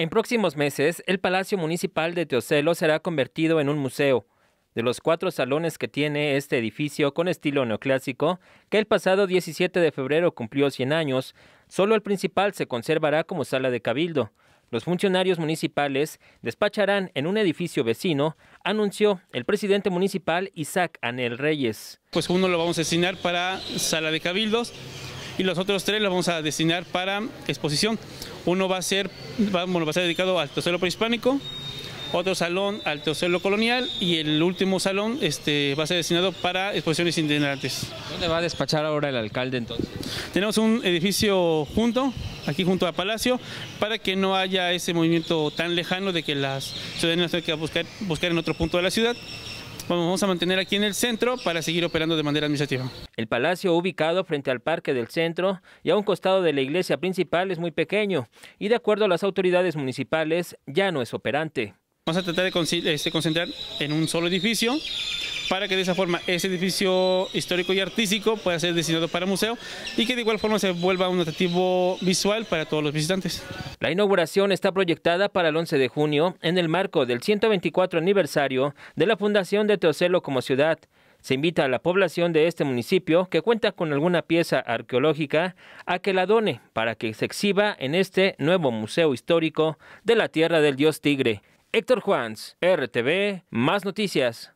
En próximos meses, el Palacio Municipal de Teocelo será convertido en un museo. De los cuatro salones que tiene este edificio con estilo neoclásico, que el pasado 17 de febrero cumplió 100 años, solo el principal se conservará como sala de cabildo. Los funcionarios municipales despacharán en un edificio vecino, anunció el presidente municipal Isaac Anel Reyes. Pues uno lo vamos a destinar para sala de cabildos y los otros tres los vamos a destinar para exposición. Uno va a ser, va, va a ser dedicado al Teocelo prehispánico, otro salón al Teocelo colonial y el último salón este, va a ser destinado para exposiciones itinerantes. ¿Dónde va a despachar ahora el alcalde entonces? Tenemos un edificio junto, aquí junto a Palacio, para que no haya ese movimiento tan lejano de que las ciudadanas tengan que buscar, buscar en otro punto de la ciudad vamos a mantener aquí en el centro para seguir operando de manera administrativa. El palacio ubicado frente al parque del centro y a un costado de la iglesia principal es muy pequeño y de acuerdo a las autoridades municipales ya no es operante. Vamos a tratar de este, concentrar en un solo edificio para que de esa forma ese edificio histórico y artístico pueda ser destinado para museo y que de igual forma se vuelva un atractivo visual para todos los visitantes. La inauguración está proyectada para el 11 de junio en el marco del 124 aniversario de la fundación de Teocelo como ciudad. Se invita a la población de este municipio que cuenta con alguna pieza arqueológica a que la done para que se exhiba en este nuevo museo histórico de la tierra del dios tigre. Héctor Juans, RTV, más noticias.